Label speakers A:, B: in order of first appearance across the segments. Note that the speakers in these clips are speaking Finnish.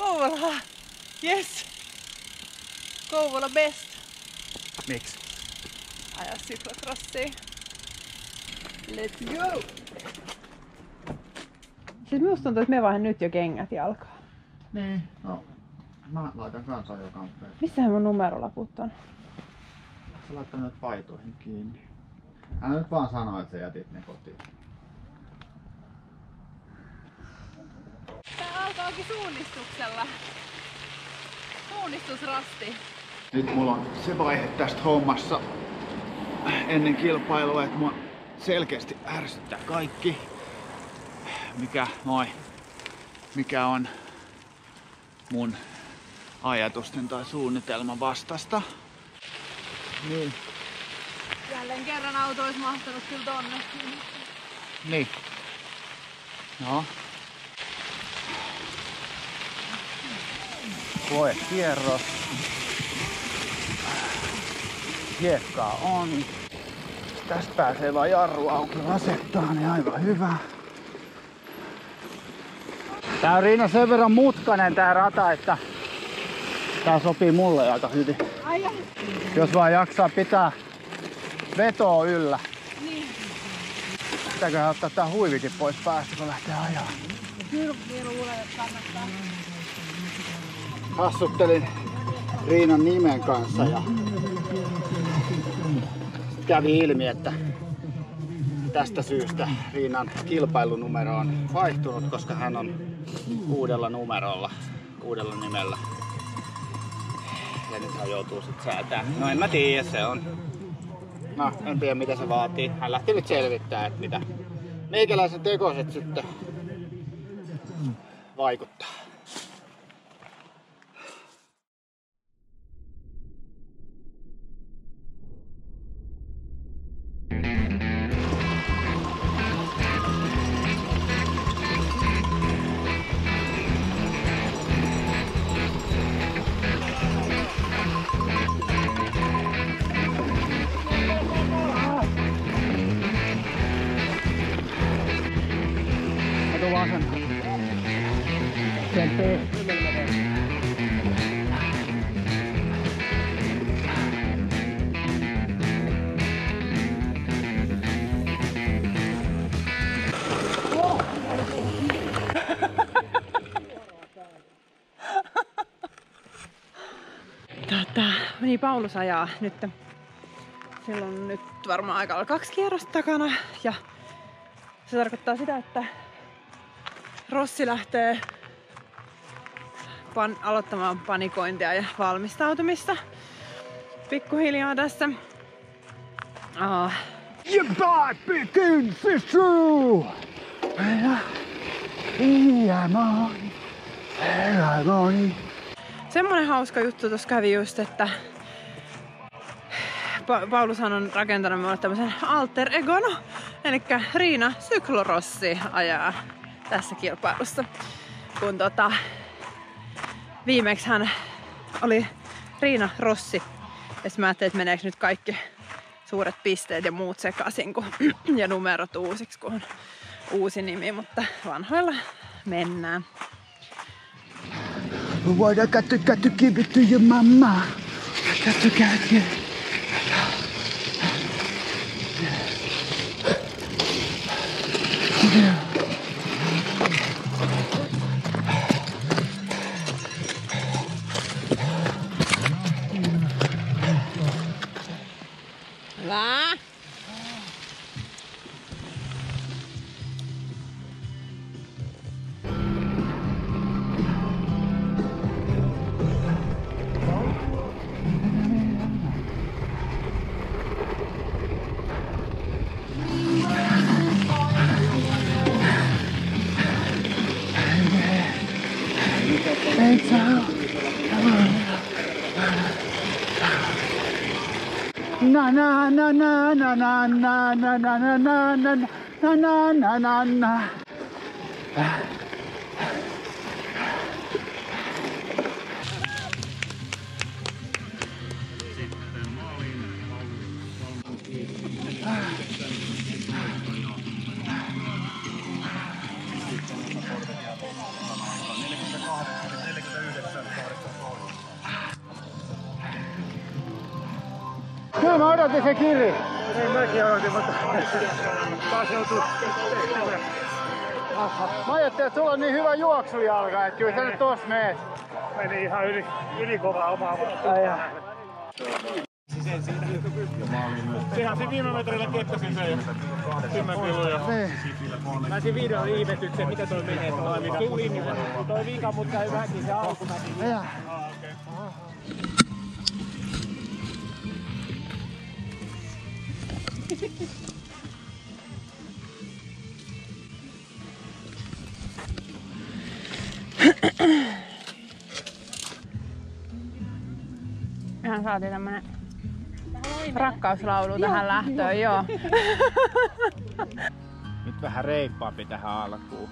A: Kouvola! Yes! Kouvola best!
B: Miksi?
A: Ajaa syklocrossia. Let's go! Siis minusta tuntuu, että me vaihan nyt jo kengät jalkaa.
B: Niin, no. Mä laitan kanssa jo kampeen.
A: Missähän mun numerolaput on?
B: Sä laittanut nyt paitoihin kiinni. Hän nyt vaan sanoi, että sä jätit ne kotiin.
A: Tää alkaakin suunnistuksella. Suunnistusrasti.
B: Nyt mulla on se vaihe tästä hommassa ennen kilpailua, että mua selkeästi ärsyttää kaikki, mikä, moi, mikä on mun ajatusten tai suunnitelman vastasta. Niin,
A: Jälleen kerran auto olisi mahtunut kyllä tonne.
B: niin. No. Koe kierros. Hiekkaa on. Tästä pääsee vaan jarru auki asettaa, niin aivan hyvä. Tää on Riina sen verran mutkanen tää rata, että tää sopii mulle aika hyvin.
A: Ai.
B: Jos vaan jaksaa pitää vetoa yllä.
A: Niin.
B: Pitääköhän ottaa tää huivikin pois päästä, kun lähtee ajaa.
A: Kyllä luulen, että kannattaa.
B: Hassuttelin Riinan nimen kanssa ja kävi ilmi, että tästä syystä Riinan kilpailunumero on vaihtunut, koska hän on uudella numerolla, uudella nimellä. Ja nyt hän joutuu sitten säätää. No en mä tiedä, se on. No, en tiedä mitä se vaatii. Hän lähti nyt selvittää, että mitä meikäläisen tekoset sitten vaikuttaa.
A: Niin Paulus ajaa nyt. Sillä on nyt varmaan aika olla kaksi kierrosta takana. Ja se tarkoittaa sitä, että Rossi lähtee pan- aloittamaan panikointia ja valmistautumista pikkuhiljaa tässä. Ah,
B: Your bad begins is true.
A: Semmonen hauska juttu tuossa kävi just, että pa- Paulushan on rakentanut mulle tämmöisen alter egon, eli Riina Syklorossi ajaa tässä kilpailussa. Kun tota, viimeksi hän oli Riina Rossi, ja mä ajattelin, että meneekö nyt kaikki suuret pisteet ja muut sekaisin kun, ja numerot uusiksi, kun on uusi nimi, mutta vanhoilla mennään.
B: What I got to, got to give Thanks, Al. Na na na na na na na na na na na na na na na na odotin se kiri.
C: Niin mäkin odotin, mutta taas joutuu
B: Mä ajattelin, että sulla on niin hyvä juoksujalka, että kyllä sä nyt tossa meet.
C: Meni ihan yli, yli kova omaa. Sehän se viime metrillä ketkäsin sen jo. Kymmenkiloja.
B: Niin.
C: Mä siinä videon ihmetyksen, mitä toi menee toi vika. Tuli niin toi vika, mutta käy väkin se alku meni.
A: Mehän saatiin tämmönen rakkauslaulu tähän lähtöön, joo.
B: Nyt vähän reippaampi tähän alkuun.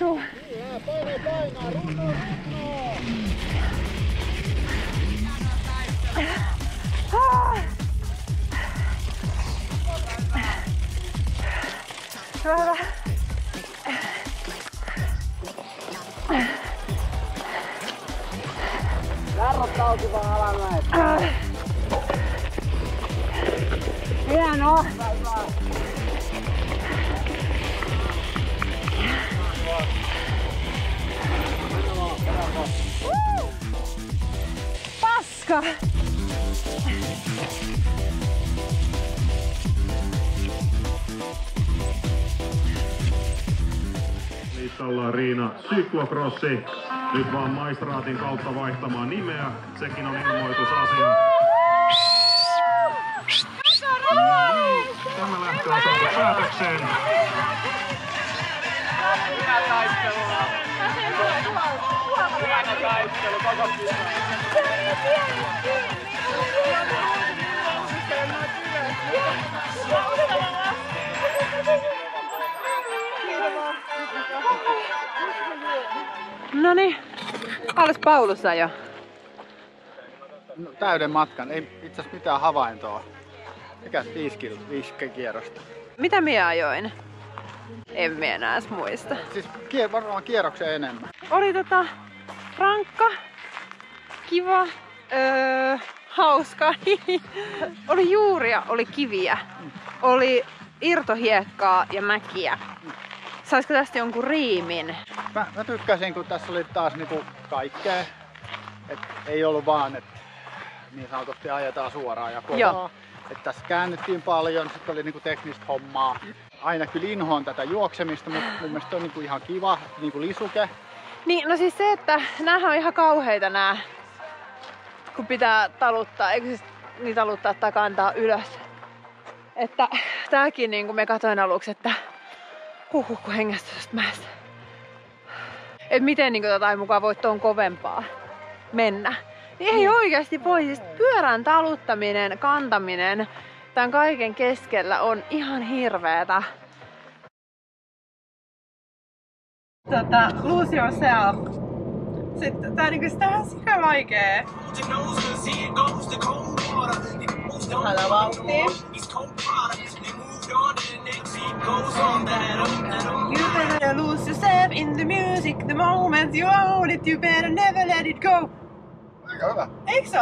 A: Tuntuu.
B: Paino painaa, runno, runno!
A: Ah. Hyvä, hyvä.
B: Jarrot auki vaan alamäet.
A: Ah. Hienoa. Woo! Paska!
D: Listalla Riina Syklokrossi. Nyt vaan maistraatin kautta vaihtamaan nimeä. Sekin on ilmoitusasia. Tämä lähtö on saatu päätökseen.
A: No niin, alles Paulussa jo.
B: No, täyden matkan, ei itse asiassa mitään havaintoa. Mikä 5 kil, 5 kierrosta.
A: Mitä minä ajoin? En minä enää edes muista.
B: Siis kier, varmaan kierroksen enemmän.
A: Oli tota rankka, kiva, öö, hauska. oli juuria, oli kiviä, oli irtohiekkaa ja mäkiä. Saisiko tästä jonkun riimin?
B: Mä, mä tykkäsin, kun tässä oli taas niinku kaikkea. Et ei ollut vaan, että niin sanotusti ajetaan suoraan ja kovaa.
A: Joo.
B: Et tässä käännyttiin paljon, sitten oli niinku teknistä hommaa. Aina kyllä inhoon tätä juoksemista, mutta mun mielestä on niinku ihan kiva niinku lisuke.
A: Niin, no siis se, että näähän on ihan kauheita nää, kun pitää taluttaa, eikö siis niin taluttaa tai kantaa ylös. Että tääkin niin kuin me katoin aluksi, että huhuh, kun hengästyy tästä mäestä. Et miten niin tota ei mukaan voi tuon kovempaa mennä. Niin ei oikeasti voi. Siis pyörän taluttaminen, kantaminen tämän kaiken keskellä on ihan hirveetä. Tota, lose yourself. Sitten tää niinku sitä on sika vaikee. Hala vauhtia. yourself in the music the moment you own it, you better never let it go.
B: Aika hyvä.
A: Eikö se?